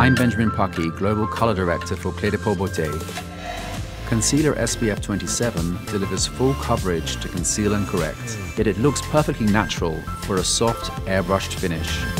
I'm Benjamin Puckey, Global Color Director for Clé de Peau Beauté. Concealer SPF 27 delivers full coverage to conceal and correct, yet it looks perfectly natural for a soft, airbrushed finish.